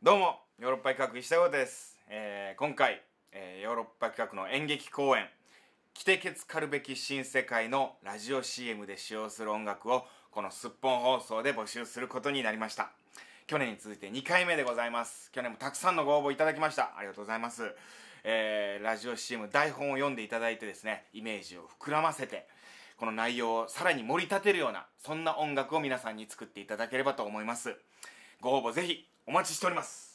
どうも、ヨーロッパ企画石田豪太です。えー今回、えーヨーロッパ企画の演劇公演、来てけつかるべき新世界のラジオ CM で使用する音楽を、このすっぽん放送で募集することになりました。去年に続いて2回目でございます。去年もたくさんのご応募いただきました。ありがとうございます。えーラジオ CM 台本を読んでいただいてですね、イメージを膨らませて、この内容をさらに盛り立てるような、そんな音楽を皆さんに作っていただければと思います。ご応募ぜひお待ちしております。